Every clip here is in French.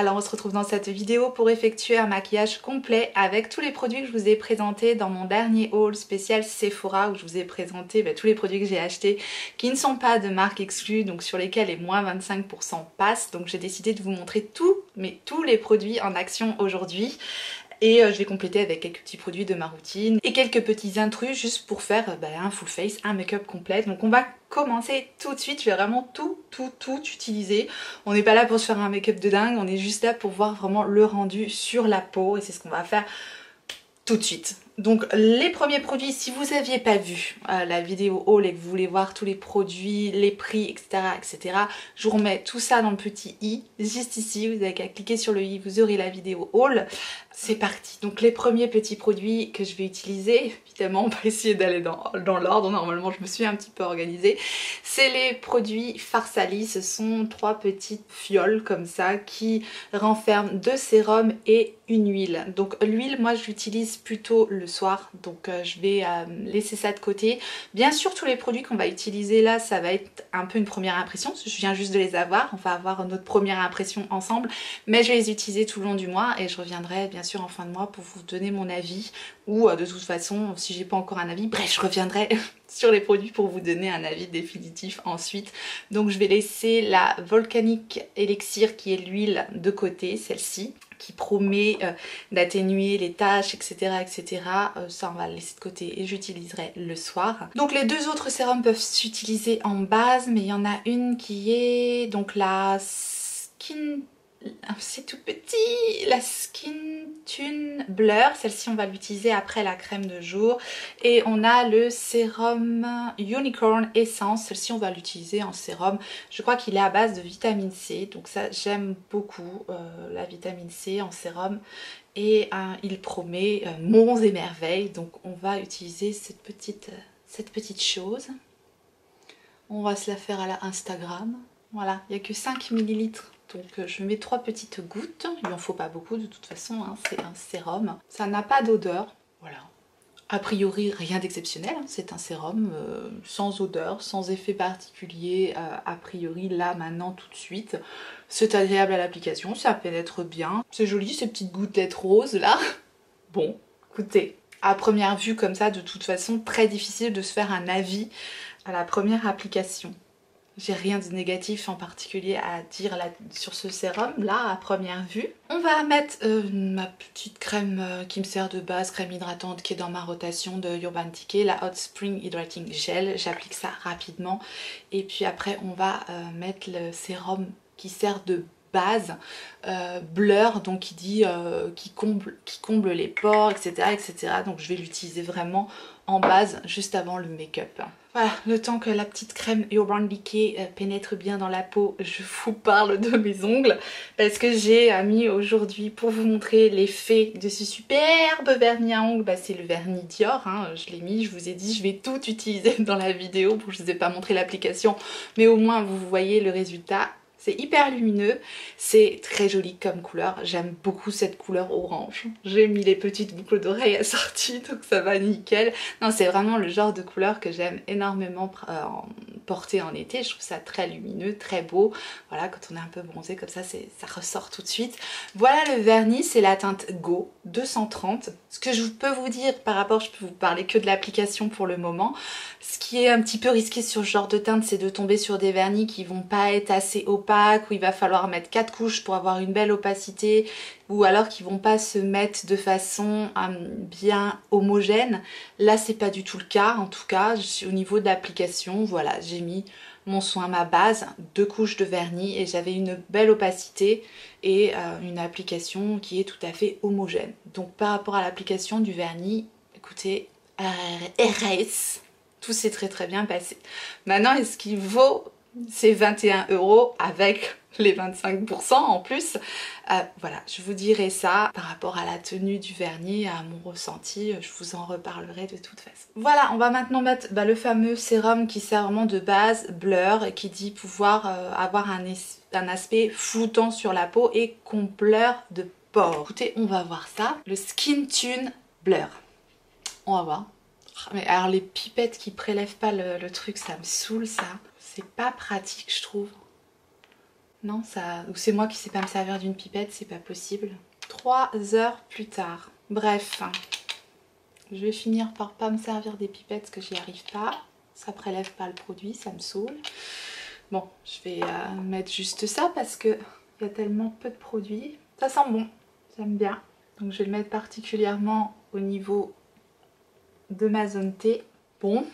Alors on se retrouve dans cette vidéo pour effectuer un maquillage complet avec tous les produits que je vous ai présentés dans mon dernier haul spécial Sephora où je vous ai présenté bah, tous les produits que j'ai achetés qui ne sont pas de marque exclue donc sur lesquels les moins 25% passent. Donc j'ai décidé de vous montrer tous mais tous les produits en action aujourd'hui et euh, je vais compléter avec quelques petits produits de ma routine et quelques petits intrus juste pour faire euh, bah, un full face, un make-up complet. Donc on va commencer tout de suite, je vais vraiment tout, tout, tout utiliser. On n'est pas là pour se faire un make-up de dingue, on est juste là pour voir vraiment le rendu sur la peau et c'est ce qu'on va faire tout de suite. Donc les premiers produits, si vous n'aviez pas vu euh, la vidéo haul et que vous voulez voir tous les produits, les prix, etc., etc., je vous remets tout ça dans le petit i, juste ici, vous avez qu'à cliquer sur le i, vous aurez la vidéo haul. C'est parti. Donc les premiers petits produits que je vais utiliser, évidemment on va essayer d'aller dans, l'ordre, normalement je me suis un petit peu organisée, c'est les produits Farsali, ce sont trois petites fioles comme ça qui renferment deux sérums et une huile. Donc l'huile, moi je l'utilise plutôt le soir. Donc euh, je vais euh, laisser ça de côté. Bien sûr tous les produits qu'on va utiliser là ça va être un peu une première impression. Je viens juste de les avoir. On va avoir notre première impression ensemble. Mais je vais les utiliser tout le long du mois et je reviendrai bien sûr en fin de mois pour vous donner mon avis. Ou euh, de toute façon si j'ai pas encore un avis bref je reviendrai sur les produits pour vous donner un avis définitif ensuite. Donc je vais laisser la Volcanic Elixir qui est l'huile de côté celle-ci qui promet euh, d'atténuer les taches, etc. etc. Euh, ça, on va le laisser de côté et j'utiliserai le soir. Donc les deux autres sérums peuvent s'utiliser en base, mais il y en a une qui est donc la Skin c'est tout petit, la Skin Tune Blur, celle-ci on va l'utiliser après la crème de jour. Et on a le sérum Unicorn Essence, celle-ci on va l'utiliser en sérum, je crois qu'il est à base de vitamine C, donc ça j'aime beaucoup euh, la vitamine C en sérum. Et euh, il promet euh, monts et merveilles, donc on va utiliser cette petite, cette petite chose, on va se la faire à la Instagram, voilà, il n'y a que 5 millilitres donc euh, je mets trois petites gouttes, il n'en faut pas beaucoup de toute façon, hein. c'est un sérum. Ça n'a pas d'odeur, voilà. A priori rien d'exceptionnel, hein. c'est un sérum euh, sans odeur, sans effet particulier euh, a priori là maintenant tout de suite. C'est agréable à l'application, ça pénètre bien. C'est joli ces petites gouttelettes roses là. Bon, écoutez, à première vue comme ça de toute façon très difficile de se faire un avis à la première application. J'ai rien de négatif en particulier à dire sur ce sérum là à première vue. On va mettre euh, ma petite crème euh, qui me sert de base, crème hydratante qui est dans ma rotation de Urban Decay, la Hot Spring Hydrating Gel. J'applique ça rapidement et puis après on va euh, mettre le sérum qui sert de base blur donc qui dit qui comble qui comble les pores etc etc donc je vais l'utiliser vraiment en base juste avant le make-up voilà, le temps que la petite crème Urban Decay euh, pénètre bien dans la peau, je vous parle de mes ongles parce que j'ai mis aujourd'hui pour vous montrer l'effet de ce superbe vernis à ongles. Bah, c'est le vernis Dior, hein, je l'ai mis, je vous ai dit je vais tout utiliser dans la vidéo pour je ne vous ai pas montré l'application mais au moins vous voyez le résultat c'est hyper lumineux, c'est très joli comme couleur, j'aime beaucoup cette couleur orange. J'ai mis les petites boucles d'oreilles assorties donc ça va nickel. Non c'est vraiment le genre de couleur que j'aime énormément euh, porter en été, je trouve ça très lumineux, très beau. Voilà quand on est un peu bronzé comme ça, ça ressort tout de suite. Voilà le vernis, c'est la teinte Go 230. Ce que je peux vous dire par rapport, je peux vous parler que de l'application pour le moment. Ce qui est un petit peu risqué sur ce genre de teinte, c'est de tomber sur des vernis qui vont pas être assez opaques où il va falloir mettre quatre couches pour avoir une belle opacité ou alors qui vont pas se mettre de façon euh, bien homogène. Là c'est pas du tout le cas en tout cas au niveau de l'application voilà j'ai mis mon soin ma base, deux couches de vernis et j'avais une belle opacité et euh, une application qui est tout à fait homogène. Donc par rapport à l'application du vernis, écoutez, RS, tout s'est très très bien passé. Maintenant, est-ce qu'il vaut c'est 21 euros avec les 25% en plus. Euh, voilà, je vous dirai ça par rapport à la tenue du vernis, à mon ressenti, je vous en reparlerai de toute façon. Voilà, on va maintenant mettre bah, le fameux sérum qui sert vraiment de base, blur, qui dit pouvoir euh, avoir un, un aspect floutant sur la peau et compleur de pores. Écoutez, on va voir ça. Le Skin Tune Blur. On va voir. Ah, mais alors les pipettes qui prélèvent pas le truc, ça me saoule ça. C'est pas pratique, je trouve. Non, ça... Ou c'est moi qui sais pas me servir d'une pipette, c'est pas possible. Trois heures plus tard. Bref, je vais finir par pas me servir des pipettes parce que j'y arrive pas. Ça prélève pas le produit, ça me saoule. Bon, je vais euh, mettre juste ça parce que il y a tellement peu de produits. Ça sent bon, j'aime bien. Donc je vais le mettre particulièrement au niveau de ma zone T. Bon,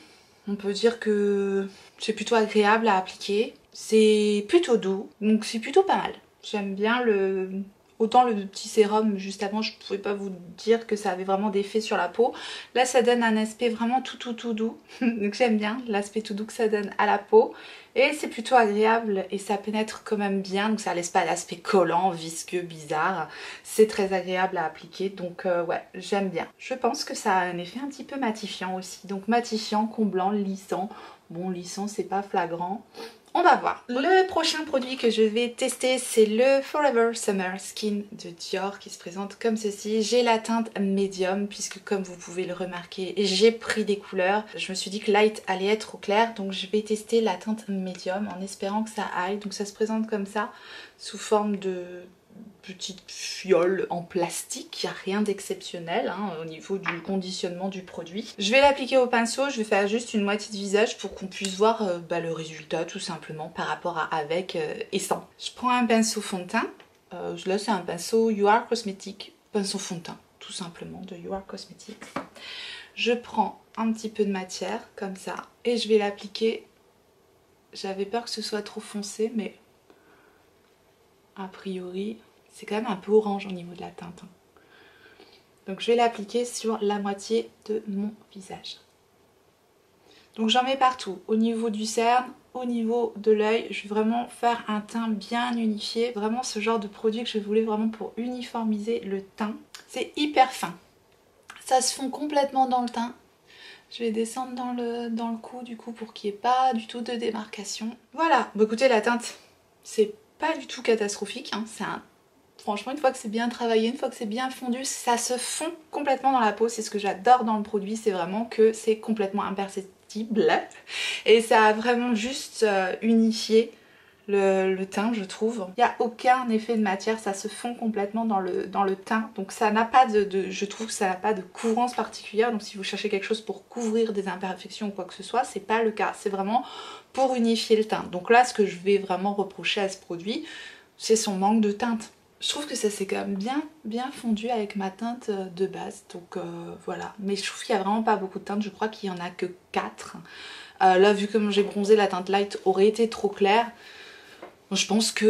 on peut dire que c'est plutôt agréable à appliquer. C'est plutôt doux, donc c'est plutôt pas mal. J'aime bien le, Autant le petit sérum juste avant, je ne pouvais pas vous dire que ça avait vraiment d'effet sur la peau. Là, ça donne un aspect vraiment tout tout tout doux. Donc j'aime bien l'aspect tout doux que ça donne à la peau. Et c'est plutôt agréable et ça pénètre quand même bien. Donc ça laisse pas l'aspect collant, visqueux, bizarre. C'est très agréable à appliquer. Donc euh, ouais, j'aime bien. Je pense que ça a un effet un petit peu matifiant aussi. Donc matifiant, comblant, lissant. Bon, lissant, c'est pas flagrant. On va voir. Le prochain produit que je vais tester, c'est le Forever Summer Skin de Dior qui se présente comme ceci. J'ai la teinte médium puisque comme vous pouvez le remarquer, j'ai pris des couleurs. Je me suis dit que light allait être trop clair donc je vais tester la teinte médium en espérant que ça aille. Donc ça se présente comme ça sous forme de petite fiole en plastique, il n'y a rien d'exceptionnel hein, au niveau du conditionnement du produit. Je vais l'appliquer au pinceau, je vais faire juste une moitié de visage pour qu'on puisse voir euh, bah, le résultat tout simplement par rapport à avec euh, et sans. Je prends un pinceau fond de teint, là c'est un pinceau You Are Cosmetic, pinceau fond de teint tout simplement de You Are Cosmetic. Je prends un petit peu de matière comme ça et je vais l'appliquer. J'avais peur que ce soit trop foncé mais a priori c'est quand même un peu orange au niveau de la teinte. Hein. Donc je vais l'appliquer sur la moitié de mon visage. Donc j'en mets partout, au niveau du cerne, au niveau de l'œil. Je vais vraiment faire un teint bien unifié. Vraiment ce genre de produit que je voulais vraiment pour uniformiser le teint. C'est hyper fin. Ça se fond complètement dans le teint. Je vais descendre dans le, cou du coup pour qu'il n'y ait pas du tout de démarcation. Voilà, bon, écoutez la teinte, c'est pas du tout catastrophique. Hein. C'est un Franchement, une fois que c'est bien travaillé, une fois que c'est bien fondu, ça se fond complètement dans la peau. C'est ce que j'adore dans le produit, c'est vraiment que c'est complètement imperceptible. Et ça a vraiment juste euh, unifié le, teint, je trouve. Il n'y a aucun effet de matière, ça se fond complètement dans le, dans le teint. Donc ça n'a pas de, je trouve que ça n'a pas de couvrance particulière. Donc si vous cherchez quelque chose pour couvrir des imperfections ou quoi que ce soit, c'est pas le cas. C'est vraiment pour unifier le teint. Donc là, ce que je vais vraiment reprocher à ce produit, c'est son manque de teinte je trouve que ça s'est quand même bien, bien fondu avec ma teinte euh, de base. Donc euh, voilà. Mais je trouve qu'il n'y a vraiment pas beaucoup de teintes. Je crois qu'il n'y en a que 4. Euh, là, vu comme j'ai bronzé, la teinte light aurait été trop claire. Je pense que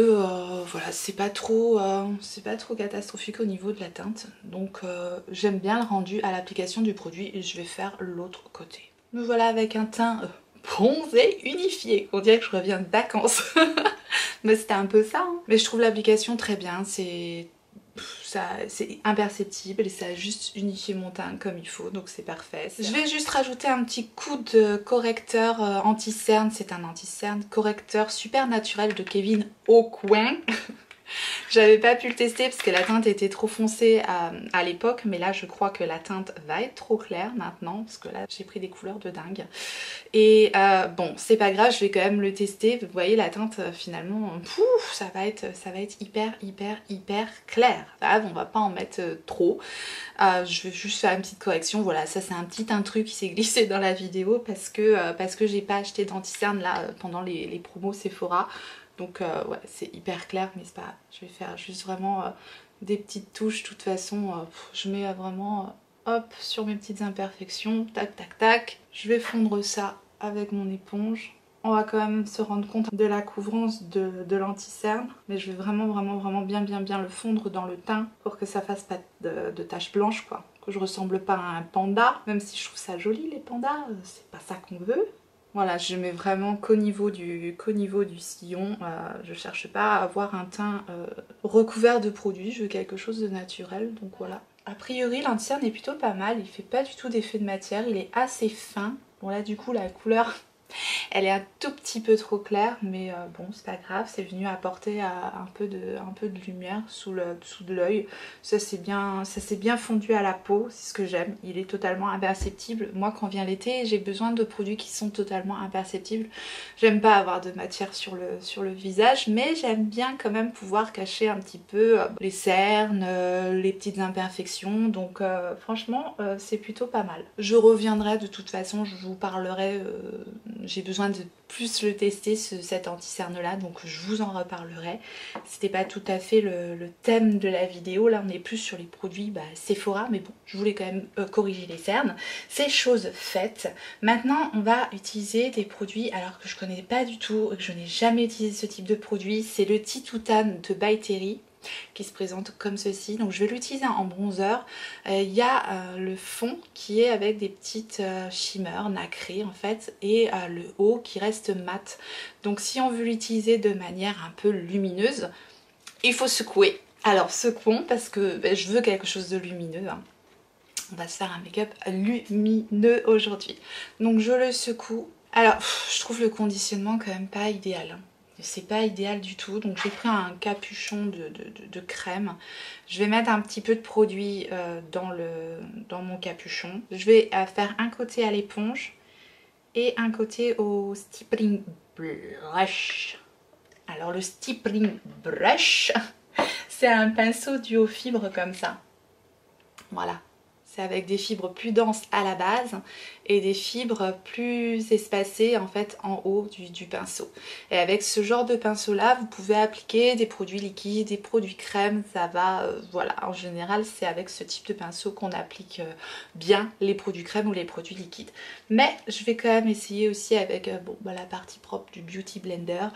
voilà, c'est pas trop c'est pas trop catastrophique au niveau de la teinte. Donc j'aime bien le rendu à l'application du produit et je vais faire l'autre côté. Me voilà avec un teint bronzé, unifié. On dirait que je reviens de vacances. Mais c'était un peu ça. Hein. Mais je trouve l'application très bien. C'est c'est imperceptible et ça a juste unifié mon teint comme il faut donc c'est parfait. Je vais juste rajouter un petit coup de correcteur euh, anti-cerne, c'est un anti-cerne correcteur super naturel de Kevin Aucoin. J'avais pas pu le tester parce que la teinte était trop foncée à, l'époque, mais là je crois que la teinte va être trop claire maintenant parce que là j'ai pris des couleurs de dingue. Et euh, bon, c'est pas grave, je vais quand même le tester. Vous voyez la teinte euh, finalement, ça va être, ça va être hyper, hyper, hyper clair. On va pas en mettre euh, trop. je vais juste faire une petite correction. Voilà, ça c'est un petit intrus qui s'est glissé dans la vidéo parce que, parce que j'ai pas acheté d'anti-cerne là pendant les promos Sephora. Donc euh, ouais, c'est hyper clair, mais c'est pas... Je vais faire juste vraiment euh, des petites touches. De toute façon, euh, je mets vraiment, hop, sur mes petites imperfections. Tac, tac, tac. Je vais fondre ça avec mon éponge. On va quand même se rendre compte de la couvrance de, de l'anti-cerne. Mais je vais vraiment, vraiment, vraiment bien, bien, bien le fondre dans le teint pour que ça fasse pas de, de taches blanches, quoi. Que je ressemble pas à un panda. Même si je trouve ça joli, les pandas, c'est pas ça qu'on veut. Voilà, je mets vraiment qu'au niveau, du, sillon. Euh, je cherche pas à avoir un teint euh, recouvert de produits, je veux quelque chose de naturel, donc voilà. A priori, l'anti-cerne est plutôt pas mal, il fait pas du tout d'effet de matière, il est assez fin. Bon là du coup la couleur Elle est un tout petit peu trop claire, mais euh, bon, c'est pas grave. C'est venu apporter euh, un, peu de, lumière sous l'œil. Ça s'est bien, fondu à la peau, c'est ce que j'aime. Il est totalement imperceptible. Moi, quand vient l'été, j'ai besoin de produits qui sont totalement imperceptibles. J'aime pas avoir de matière sur le, sur le visage, mais j'aime bien quand même pouvoir cacher un petit peu euh, les cernes, les petites imperfections. Donc franchement, c'est plutôt pas mal. Je reviendrai de toute façon, je vous parlerai j'ai besoin de plus le tester cet anti-cerne là donc je vous en reparlerai. C'était pas tout à fait le, thème de la vidéo. Là on est plus sur les produits bah, Sephora mais bon je voulais quand même euh, corriger les cernes. C'est chose faite. Maintenant on va utiliser des produits alors que je connais pas du tout et que je n'ai jamais utilisé ce type de produit. C'est le Titoutan de By Terry qui se présente comme ceci. Donc je vais l'utiliser en bronzer. Euh, il y a euh, le fond qui est avec des petites euh, shimmers nacrées en fait et le haut qui reste mat. Donc si on veut l'utiliser de manière un peu lumineuse, il faut secouer. Alors secouons parce que ben, je veux quelque chose de lumineux. Hein. On va se faire un make-up lumineux aujourd'hui. Donc je le secoue. Alors je trouve le conditionnement quand même pas idéal. C'est pas idéal du tout. Donc j'ai pris un capuchon de, crème. Je vais mettre un petit peu de produit euh, dans, le, dans mon capuchon. Je vais euh, faire un côté à l'éponge et un côté au stippling brush. Alors le stippling brush c'est un pinceau du haut fibre comme ça. Voilà avec des fibres plus denses à la base et des fibres plus espacées en fait en haut du, pinceau. Et avec ce genre de pinceau là, vous pouvez appliquer des produits liquides, des produits crème, ça va, euh, voilà, en général c'est avec ce type de pinceau qu'on applique euh, bien les produits crème ou les produits liquides. Mais je vais quand même essayer aussi avec euh, bon, bah, la partie propre du Beauty Blender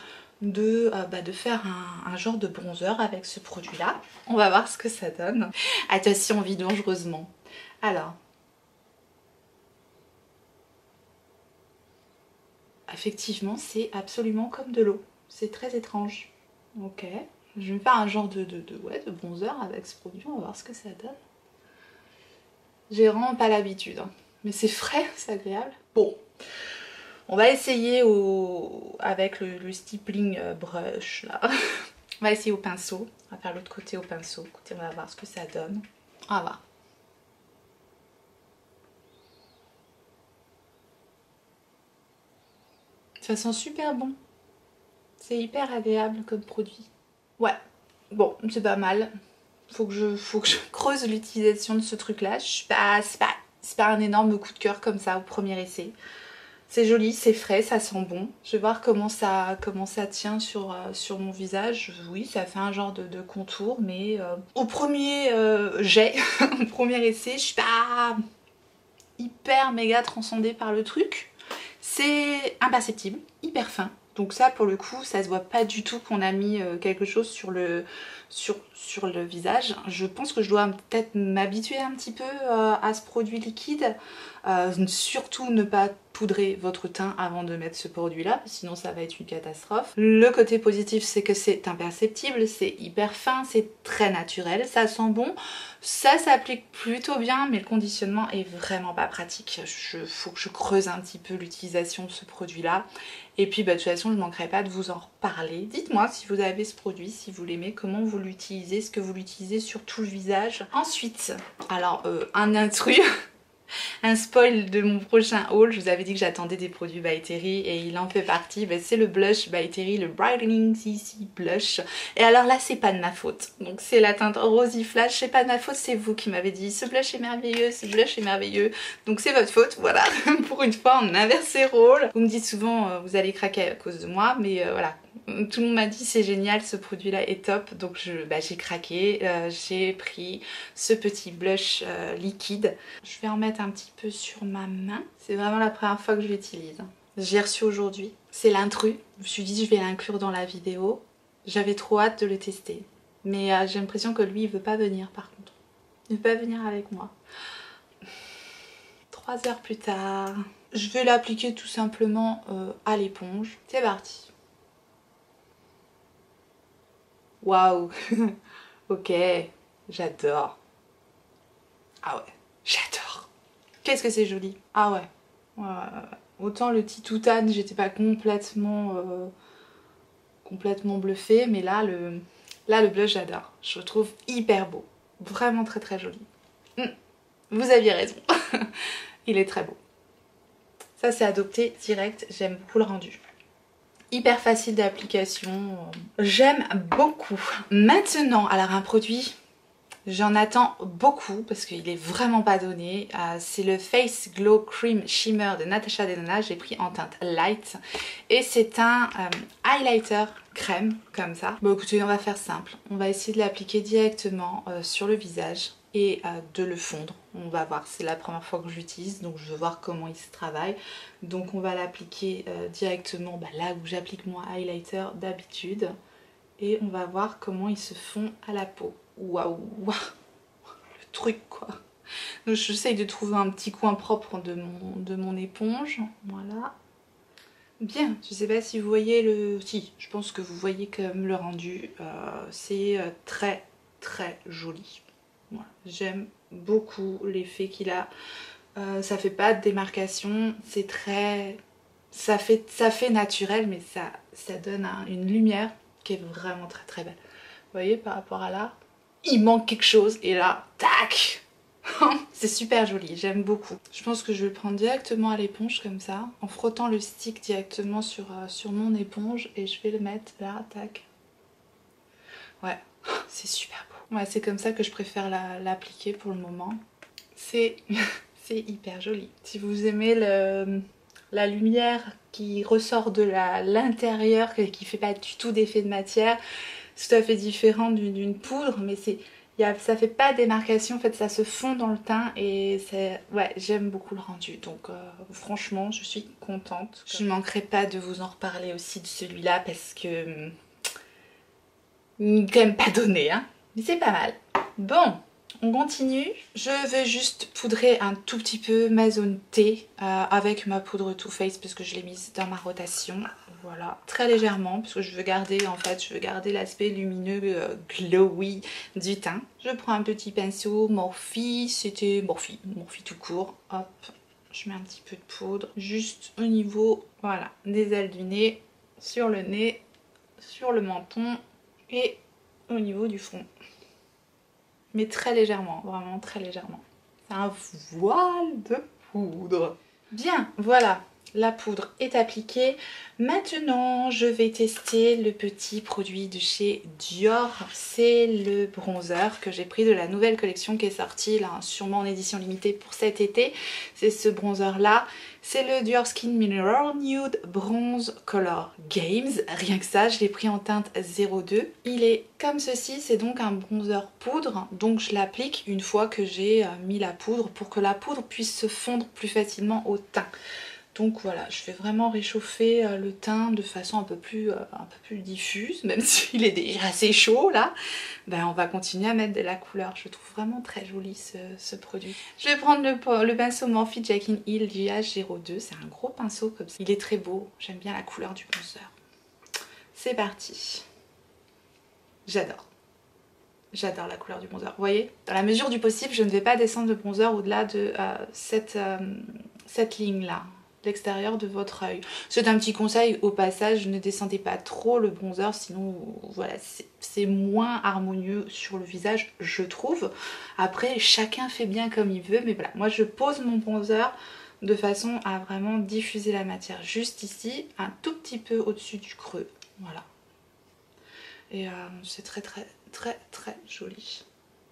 de, bah, de faire un, genre de bronzer avec ce produit là. On va voir ce que ça donne. Attention, on vit dangereusement. Alors, effectivement, c'est absolument comme de l'eau. C'est très étrange. Ok, je vais faire un genre de, de, ouais, de bronzer avec ce produit, on va voir ce que ça donne. J'ai vraiment pas l'habitude, hein. mais c'est frais, c'est agréable. Bon, on va essayer avec le, stippling euh, brush là. on va essayer au pinceau, on va faire l'autre côté au pinceau. Écoutez, on va voir ce que ça donne. On va. Ça sent super bon. C'est hyper agréable comme produit. Ouais, bon, c'est pas mal. Faut que je, faut que je creuse l'utilisation de ce truc-là. C'est pas, pas, pas un énorme coup de cœur comme ça au premier essai. C'est joli, c'est frais, ça sent bon. Je vais voir comment ça, comment ça tient sur, euh, mon visage. Oui, ça fait un genre de, contour, mais euh, au premier euh, jet, au premier essai, je suis pas hyper méga transcendée par le truc. C'est imperceptible, hyper fin. Donc ça pour le coup ça se voit pas du tout qu'on a mis euh, quelque chose sur le, visage. Je pense que je dois peut-être m'habituer un petit peu euh, à ce produit liquide. Euh, surtout ne pas votre teint avant de mettre ce produit là, sinon ça va être une catastrophe. Le côté positif c'est que c'est imperceptible, c'est hyper fin, c'est très naturel, ça sent bon. Ça s'applique plutôt bien mais le conditionnement est vraiment pas pratique. Il faut que je creuse un petit peu l'utilisation de ce produit là. Et puis bah, de toute façon je manquerai pas de vous en reparler. Dites-moi si vous avez ce produit, si vous l'aimez, comment vous l'utilisez, est-ce que vous l'utilisez sur tout le visage. Ensuite, alors euh, un intrus un spoil de mon prochain haul. Je vous avais dit que j'attendais des produits by Terry et il en fait partie. Ben, c'est le blush by Terry, le Brightening CC Blush. Et alors là, c'est pas de ma faute. Donc c'est la teinte Rosy Flash. C'est pas de ma faute, c'est vous qui m'avez dit ce blush est merveilleux, ce blush est merveilleux. Donc c'est votre faute, voilà. Pour une fois, on inverse les rôles. Vous me dites souvent, euh, vous allez craquer à cause de moi, mais euh, voilà, tout le monde m'a dit c'est génial ce produit là est top. Donc bah, j'ai craqué euh, j'ai pris ce petit blush euh, liquide. Je vais en mettre un petit peu sur ma main. C'est vraiment la première fois que je l'utilise. J'ai reçu aujourd'hui. C'est l'intrus. Je me suis dit je vais l'inclure dans la vidéo. J'avais trop hâte de le tester. Mais euh, j'ai l'impression que lui il veut pas venir par contre. Il veut pas venir avec moi. Trois heures plus tard je vais l'appliquer tout simplement à l'éponge. C'est parti Waouh Ok, j'adore. Ah ouais, j'adore. Qu'est-ce que c'est joli. Ah ouais. Ouais, Autant le Titoutane, j'étais pas complètement, euh, complètement bluffée, mais là le, là, le blush, j'adore. Je le trouve hyper beau. Vraiment très très joli. Hmm. Vous aviez raison. Il est très beau. Ça, c'est adopté direct. J'aime beaucoup le rendu. Hyper facile d'application. J'aime beaucoup. Maintenant, alors un produit J'en attends beaucoup parce qu'il est vraiment pas donné. Euh, c'est le Face Glow Cream Shimmer de Natasha Denona. J'ai pris en teinte light. Et c'est un euh, highlighter crème comme ça. Bon écoutez, on va faire simple. On va essayer de l'appliquer directement euh, sur le visage et de le fondre. On va voir, c'est la première fois que j'utilise donc je veux voir comment il se travaille. Donc on va l'appliquer directement bah, là où j'applique mon highlighter d'habitude. Et on va voir comment il se fond à la peau waouh, le truc quoi. Donc j'essaye de trouver un petit coin propre de mon, de mon éponge, voilà. Bien, je sais pas si vous voyez le... Si, je pense que vous voyez comme le rendu, euh, c'est euh, très très joli. J'aime beaucoup l'effet qu'il a. Euh, ça fait pas de démarcation, c'est très... Ça fait, ça fait naturel, mais ça, ça donne une lumière qui est vraiment très très belle. Vous voyez par rapport à là il manque quelque chose et là, tac C'est super joli, j'aime beaucoup. Je pense que je vais le prendre directement à l'éponge comme ça, en frottant le stick directement sur, euh, sur mon éponge et je vais le mettre là, tac. Ouais, c'est super. Ouais, c'est comme ça que je préfère l'appliquer pour le moment. C'est hyper joli. Si vous aimez la lumière qui ressort de l'intérieur, qui fait pas du tout d'effet de matière, tout à fait différent d'une poudre, mais c'est ça fait pas démarcation, en fait ça se fond dans le teint et c'est ouais j'aime beaucoup le rendu donc euh, franchement je suis contente. Je ne manquerai pas de vous en reparler aussi de celui-là parce que il quand même pas donné hein, mais c'est pas mal. Bon on continue. Je vais juste poudrer un tout petit peu ma zone T euh, avec ma poudre Too Faced parce que je l'ai mise dans ma rotation. Voilà, très légèrement parce que je veux garder en fait, je veux garder l'aspect lumineux euh, glowy du teint. Je prends un petit pinceau Morphe, c'était Morphe, Morphe tout court. Hop, je mets un petit peu de poudre juste au niveau, voilà, des ailes du nez, sur le nez, sur le menton et au niveau du front mais très légèrement, vraiment très légèrement. C'est un voile de poudre. Bien, voilà, la poudre est appliquée. Maintenant, je vais tester le petit produit de chez Dior. C'est le bronzer que j'ai pris de la nouvelle collection qui est sortie, là, sûrement en édition limitée pour cet été. C'est ce bronzer-là. C'est le Dior Skin Mineral Nude Bronze Color Games. Rien que ça, je l'ai pris en teinte 02. Il est comme ceci, c'est donc un bronzer poudre. Donc je l'applique une fois que j'ai euh, mis la poudre pour que la poudre puisse se fondre plus facilement au teint. Donc voilà, je vais vraiment réchauffer euh, le teint de façon un peu plus, euh, diffuse, même s'il est déjà assez chaud là. Ben, on va continuer à mettre de la couleur. Je trouve vraiment très joli ce, produit. Je vais prendre le, pinceau Morphe Jack in Hill GH02. C'est un gros pinceau comme ça. Il est très beau. J'aime bien la couleur du bronzer. C'est parti. J'adore. J'adore la couleur du bronzer. Vous voyez Dans la mesure du possible, je ne vais pas descendre le bronzer au-delà de euh, cette, cette ligne-là l'extérieur de votre œil. C'est un petit conseil au passage, ne descendez pas trop le bronzer, sinon voilà, c'est moins harmonieux sur le visage, je trouve. Après, chacun fait bien comme il veut, mais voilà, moi je pose mon bronzer de façon à vraiment diffuser la matière juste ici, un tout petit peu au-dessus du creux, voilà. Et euh, c'est très très très très joli.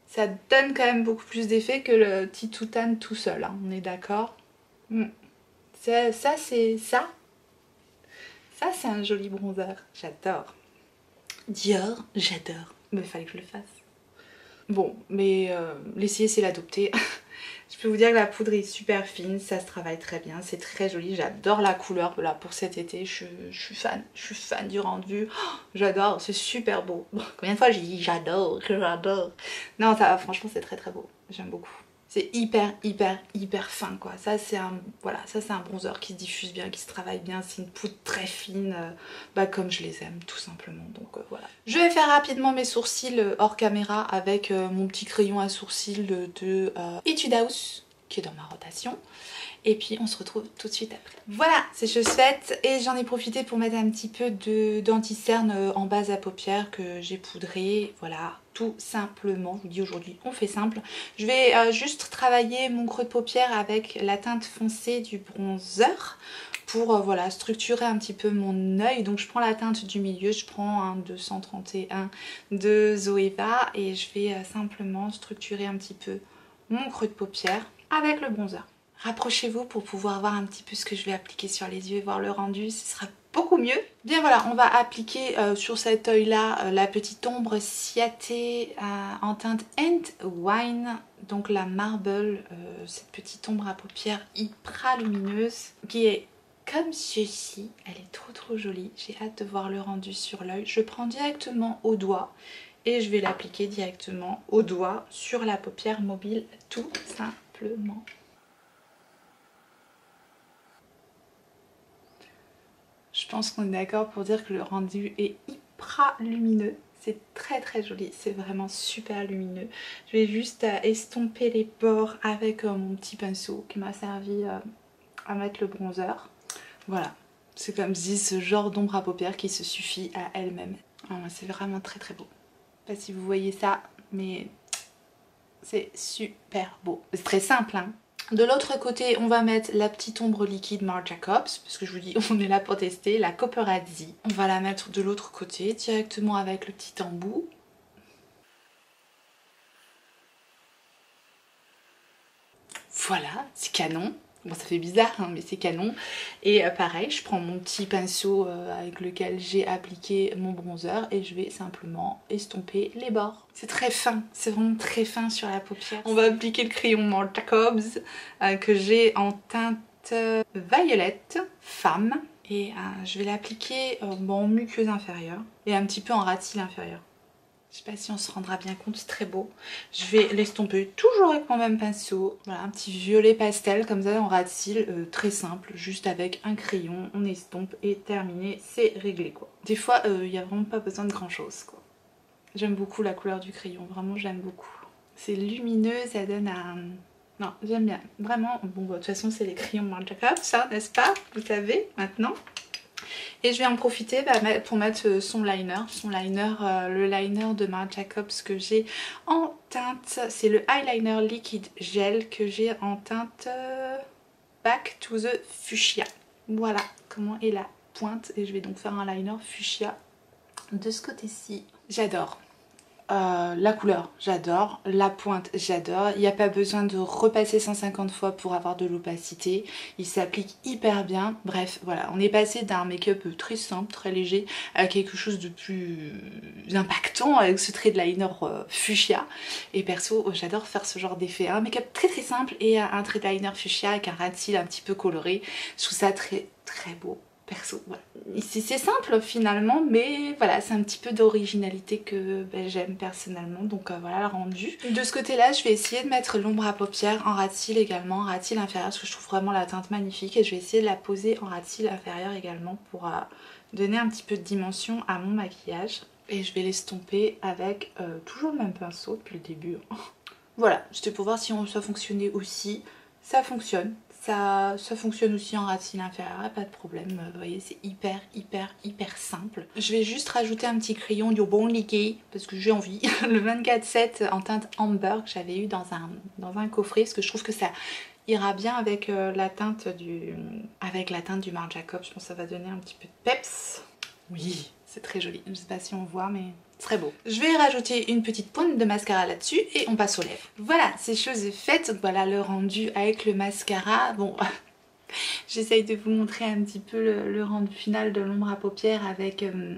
Ça donne quand même beaucoup plus d'effet que le Titoutane tout seul, hein, on est d'accord? Hmm. Ça, c'est ça. Ça, c'est un joli bronzer. J'adore. Dior, j'adore. Mais il fallait que je le fasse. Bon, mais euh, l'essayer, c'est l'adopter. je peux vous dire que la poudre est super fine, ça se travaille très bien, c'est très joli. J'adore la couleur là, pour cet été, je, suis fan. Je suis fan du rendu. Oh, j'adore, c'est super beau. combien de fois j'ai dit j'adore, j'adore? Non, ça, franchement, c'est très très beau. J'aime beaucoup. C'est hyper, hyper, hyper fin quoi. Ça c'est un, voilà, un bronzer qui se diffuse bien, qui se travaille bien. C'est une poudre très fine, euh, bah comme je les aime tout simplement. Donc euh, voilà. Je vais faire rapidement mes sourcils euh, hors caméra avec mon petit crayon à sourcils de Etude House. Qui est dans ma rotation. Et puis on se retrouve tout de suite après. Voilà, c'est chose faite et j'en ai profité pour mettre un petit peu d'anti-cerne euh, en base à paupières que j'ai poudré. Voilà, tout simplement. Je vous dis aujourd'hui, on fait simple. Je vais euh, juste travailler mon creux de paupière avec la teinte foncée du bronzer pour euh, voilà structurer un petit peu mon œil. Donc je prends la teinte du milieu, je prends un 231 de Zoeva et je vais simplement structurer un petit peu mon creux de paupière avec le bronzer. Rapprochez-vous pour pouvoir voir un petit peu ce que je vais appliquer sur les yeux et voir le rendu, ce sera beaucoup mieux. Bien voilà, on va appliquer euh, sur cet œil là euh, la petite ombre sciatée euh, en teinte End Wine, donc la Marble, cette petite ombre à paupières hyper lumineuse qui est comme ceci. Elle est trop trop jolie, j'ai hâte de voir le rendu sur l'œil. Je prends directement au doigt et je vais l'appliquer directement au doigt sur la paupière mobile tout simplement. Je pense qu'on est d'accord pour dire que le rendu est hyper lumineux. C'est très très joli, c'est vraiment super lumineux. Je vais juste euh, estomper les bords avec euh, mon petit pinceau qui m'a servi euh, à mettre le bronzer. Voilà, c'est comme dit ce genre d'ombre à paupières qui se suffit à elle-même. Ah, c'est vraiment très très beau. Je sais pas si vous voyez ça, mais c'est super beau. C'est très simple, hein de l'autre côté, on va mettre la petite ombre liquide Marc Jacobs, parce que je vous dis, on est là pour tester, la Copperazzi. On va la mettre de l'autre côté, directement avec le petit embout. Voilà, c'est canon. Bon ça fait bizarre hein, mais c'est canon. Et euh, pareil je prends mon petit pinceau euh, avec lequel j'ai appliqué mon bronzer et je vais simplement estomper les bords. C'est très fin, c'est vraiment très fin sur la paupière. On va appliquer le crayon Marc Jacobs euh, que j'ai en teinte violette femme. Et je vais l'appliquer en muqueuse inférieure et un petit peu en rat-cils inférieur. Je sais pas si on se rendra bien compte, c'est très beau. Je vais l'estomper toujours avec mon même pinceau. Voilà, un petit violet pastel comme ça en ras de très simple, juste avec un crayon, on estompe et terminé, c'est réglé quoi. Des fois, il euh, n'y a vraiment pas besoin de grand chose quoi. J'aime beaucoup la couleur du crayon, vraiment j'aime beaucoup. C'est lumineux, ça donne un... Non, j'aime bien. Vraiment, bon, bah, de toute façon, c'est les crayons Marc ça, n'est-ce pas? Vous savez, maintenant. Et je vais en profiter bah, pour mettre euh, son liner, euh, le liner de Marc Jacobs que j'ai en teinte, c'est le eyeliner liquide gel que j'ai en teinte euh, Back to the Fuchsia. Voilà comment est la pointe et je vais donc faire un liner fuchsia de ce côté-ci. J'adore. Euh, la couleur, j'adore. La pointe, j'adore. Il n'y a pas besoin de repasser 150 fois pour avoir de l'opacité. Il s'applique hyper bien. Bref, voilà. On est passé d'un make-up très simple, très léger, à quelque chose de plus impactant avec ce trait de liner euh, fuchsia. Et perso, oh, j'adore faire ce genre d'effet. Un make-up très très simple et un trait de liner fuchsia avec un rat un petit peu coloré. Je trouve ça très très beau perso. C'est simple finalement, mais voilà, c'est un petit peu d'originalité que ben, j'aime personnellement, donc euh, voilà le rendu. De ce côté-là, je vais essayer de mettre l'ombre à paupières en rat également, rat inférieur, parce que je trouve vraiment la teinte magnifique, et je vais essayer de la poser en rat inférieur également pour euh, donner un petit peu de dimension à mon maquillage. Et je vais l'estomper avec euh, toujours le même pinceau depuis le début. voilà, c'était pour voir si ça fonctionnait aussi. Ça fonctionne, ça, fonctionne aussi en racine inférieure, pas de problème. Vous voyez, c'est hyper, hyper, hyper simple. Je vais juste rajouter un petit crayon du Bon Liqué parce que j'ai envie. Le 24-7 en teinte amber que j'avais eu dans un, dans un coffret parce que je trouve que ça ira bien avec euh, la teinte du avec la teinte du Marc Jacob. Je pense que ça va donner un petit peu de peps. Oui, c'est très joli. Je sais pas si on voit, mais très beau. Je vais rajouter une petite pointe de mascara là-dessus et on passe aux lèvres. Voilà, ces choses faites. Voilà le rendu avec le mascara. Bon, J'essaye de vous montrer un petit peu le, rendu final de l'ombre à paupières avec, euh,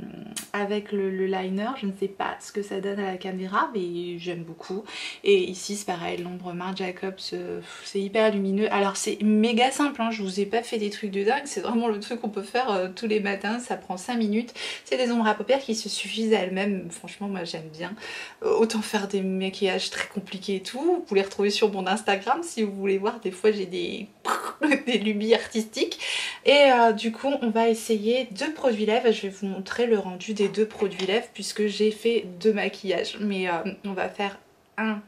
avec le, liner. Je ne sais pas ce que ça donne à la caméra mais j'aime beaucoup. Et ici c'est pareil, l'ombre Marc Jacobs, euh, c'est hyper lumineux. Alors c'est méga simple, hein, je vous ai pas fait des trucs de dingue, c'est vraiment le truc qu'on peut faire euh, tous les matins, ça prend 5 minutes. C'est des ombres à paupières qui se suffisent à elles-mêmes, franchement moi j'aime bien. autant faire des maquillages très compliqués et tout, vous pouvez les retrouver sur mon Instagram si vous voulez voir, des fois j'ai des, des lumières artistique. Et euh, du coup, on va essayer deux produits lèvres. Je vais vous montrer le rendu des deux produits lèvres puisque j'ai fait deux maquillages. Mais euh, on va faire un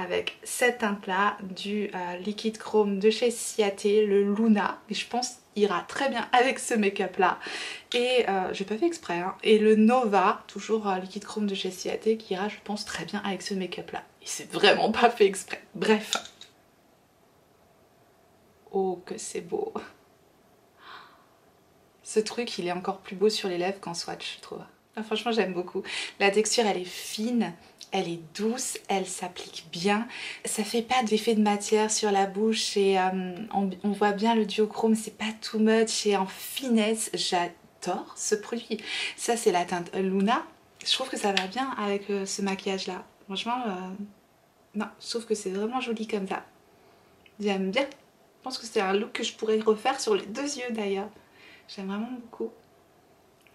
avec cette teinte là du euh, liquide chrome de chez Ciaté, le Luna, et je pense ira très bien avec ce make-up là. Et j'ai pas fait exprès, hein. et le Nova, toujours liquide chrome de chez Ciaté, qui ira je pense très bien avec ce make-up là. Et c'est vraiment pas fait exprès. Bref. Oh que c'est beau. Ce truc il est encore plus beau sur les lèvres qu'en swatch je trouve. Ah, franchement j'aime beaucoup. La texture elle est fine, elle est douce, elle s'applique bien. Ça fait pas d'effet de matière sur la bouche et euh, on, voit bien le duochrome, c'est pas too much et en finesse. J'adore ce produit. Ça c'est la teinte Luna. Je trouve que ça va bien avec euh, ce maquillage là. Franchement, euh, non, je trouve que c'est vraiment joli comme ça. J'aime bien. Je pense que c'est un look que je pourrais refaire sur les deux yeux d'ailleurs. J'aime vraiment beaucoup.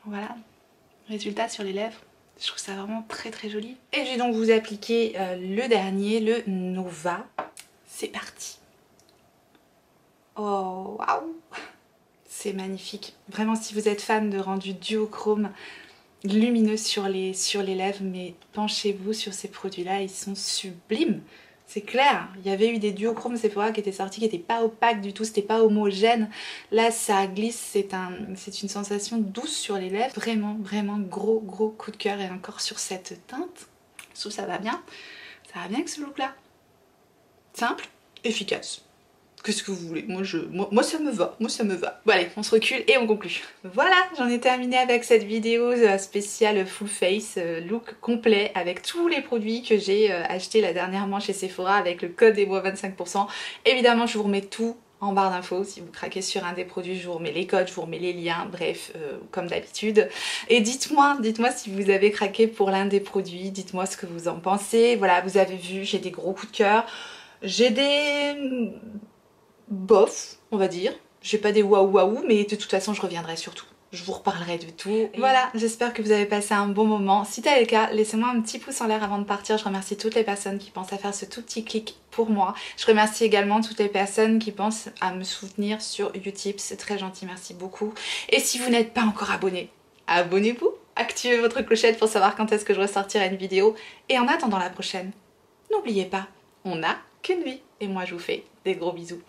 Voilà. Résultat sur les lèvres. Je trouve ça vraiment très très joli. Et je vais donc vous appliquer euh, le dernier, le Nova. C'est parti. Oh, waouh C'est magnifique. Vraiment, si vous êtes fan de rendu duochrome lumineux sur les, sur les lèvres, mais penchez-vous sur ces produits-là, ils sont sublimes. C'est clair, il y avait eu des duochromes Sephora qui étaient sortis, qui n'étaient pas opaques du tout, c'était pas homogène. Là, ça glisse, c'est un, une sensation douce sur les lèvres. Vraiment, vraiment gros, gros coup de cœur et encore sur cette teinte. Ça va bien. Ça va bien avec ce look-là. Simple, efficace. Qu'est-ce que vous voulez? Moi, je, moi, ça me va, moi ça me va. Bon allez, on se recule et on conclut. Voilà, j'en ai terminé avec cette vidéo euh, spéciale full face, euh, look complet avec tous les produits que j'ai euh, achetés la dernièrement chez Sephora avec le code des mois 25%. Évidemment, je vous remets tout en barre d'infos. Si vous craquez sur un des produits, je vous remets les codes, je vous remets les liens, bref, comme d'habitude. Et dites-moi, dites-moi si vous avez craqué pour l'un des produits, dites-moi ce que vous en pensez. Voilà, vous avez vu, j'ai des gros coups de cœur. J'ai des bof, on va dire. J'ai pas des waouh waouh, mais de toute façon je reviendrai surtout. Je vous reparlerai de tout. Voilà, j'espère que vous avez passé un bon moment. Si tel est le cas, laissez-moi un petit pouce en l'air avant de partir. Je remercie toutes les personnes qui pensent à faire ce tout petit clic pour moi. Je remercie également toutes les personnes qui pensent à me soutenir sur Utip. C'est très gentil, merci beaucoup. Et si vous n'êtes pas encore abonné, abonnez-vous. Activez votre clochette pour savoir quand est-ce que je ressortirai une vidéo. Et en attendant la prochaine, n'oubliez pas, on n'a qu'une vie. Et moi je vous fais des gros bisous.